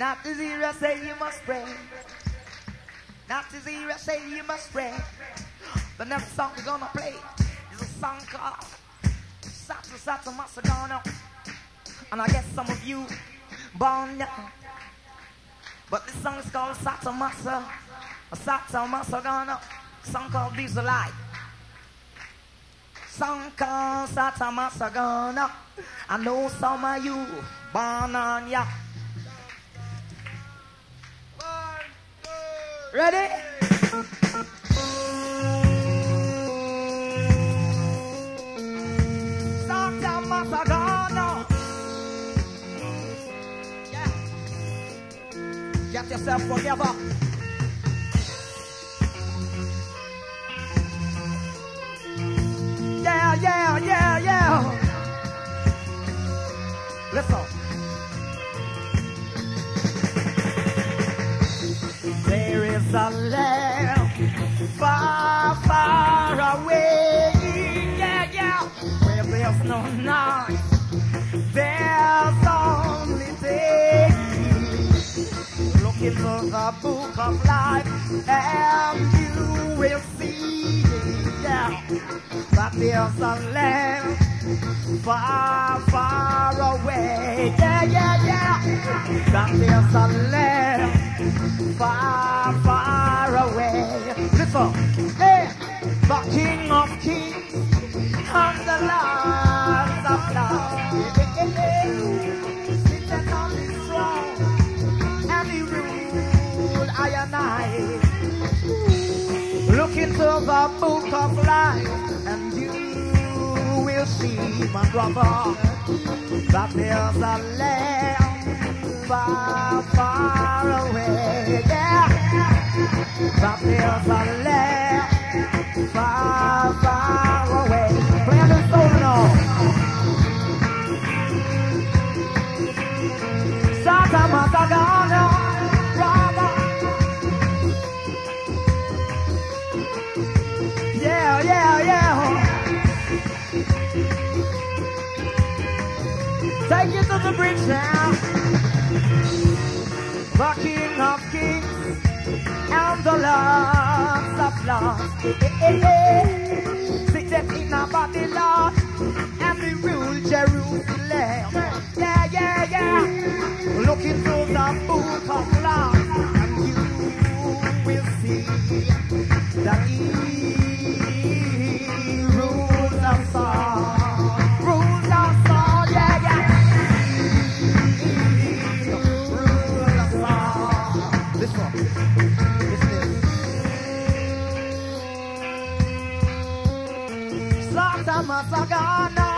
Not to zero, say you must pray. Not to zero, say you must pray. The next song we're gonna play is a song called Satta Satta Massagana. And I guess some of you born young. But this song is called Sata Masa. Satta Massagana. Song called Diesel Light. Song called Satta Massagana. I know some of you born on ya. Ready? Yeah. Get yourself together. Yeah, yeah, yeah, yeah. Listen. A land far, far away. Yeah, yeah. Where there's no night. There's only day. Look into the book of life and you will see. Yeah. That there's a land far, far away. Yeah, yeah, yeah. That there's a land far, far away. Listen, hey, the King of Kings and the Lord of Lords. Hey, and he and. Look into the book of life, you see, my brother, that there's a land far, far away. Yeah, that there's a the bridge now. The King of Kings and the Lord of Lords. Eh, eh, eh. Sitteth in a Babylon and we rule Jerusalem. Yeah, yeah, yeah. Look into the book of life and you will see that he this. Satta Massagana.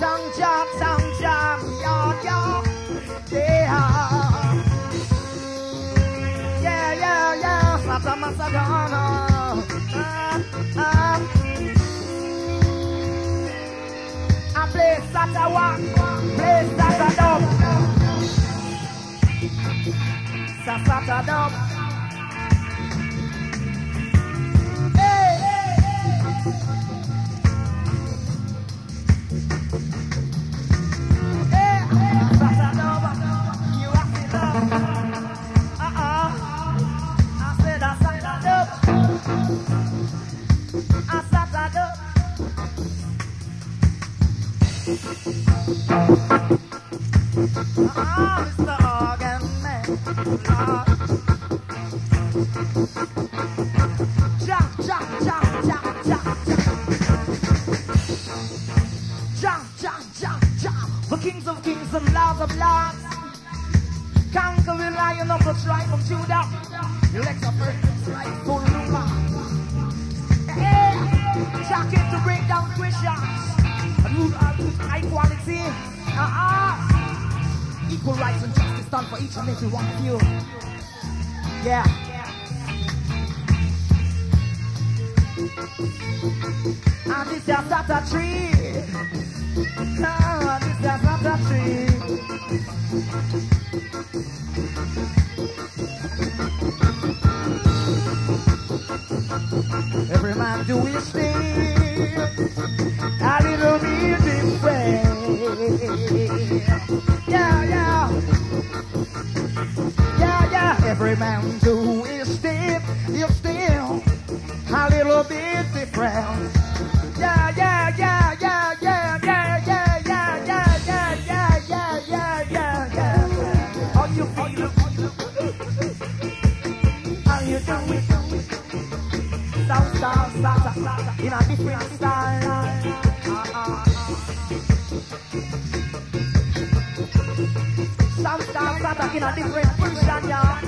Sangja, sangja, ya, ya. Yeah. Yeah, yeah, yeah. Satta Massagana. Ah, ah. I play Sata Walk, play Sata Dub. Sata Conquering lion of kings and lords of lords, can't rely on the tribe of Judah. Elect a perfect rightful ruler. Hey, Jack came to break down questions. And rule out with high quality. Uh-uh. Equal rights and justice done for each and every one of you. Yeah. And this is not a tree. Ah, this is not a tree. time do we stay? A little music play. Yeah, yeah. Yeah, yeah. Every man do his step, his step. A little bit different. In a different style. Sound, sound, sound, in a different version, yeah.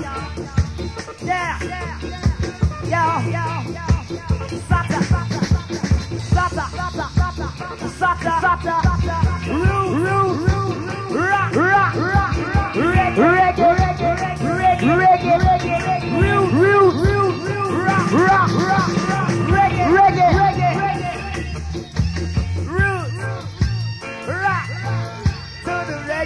Yeah, yeah, yeah.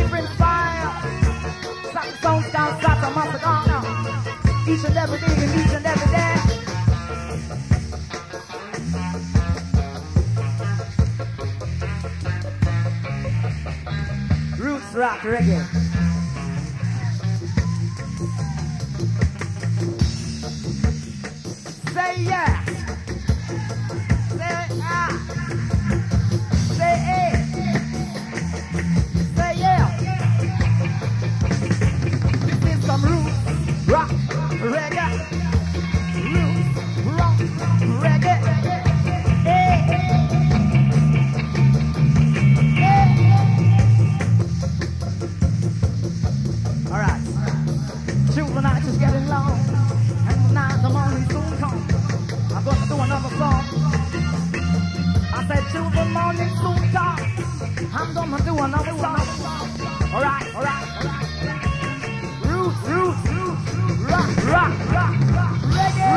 Different style. Each and every day, and each and every day. Roots rock reggae. Say yeah. Morning soon. I'm gonna do another song. All right, all right, all right. Roots, roots, roots, rock, rock, reggae.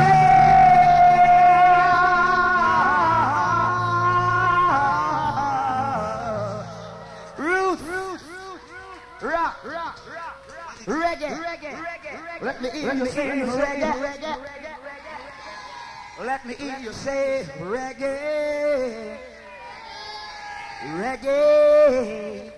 Rock, rock, reggae, reggae. Let me hear you say reggae. Let me hear you say reggae. Reggae.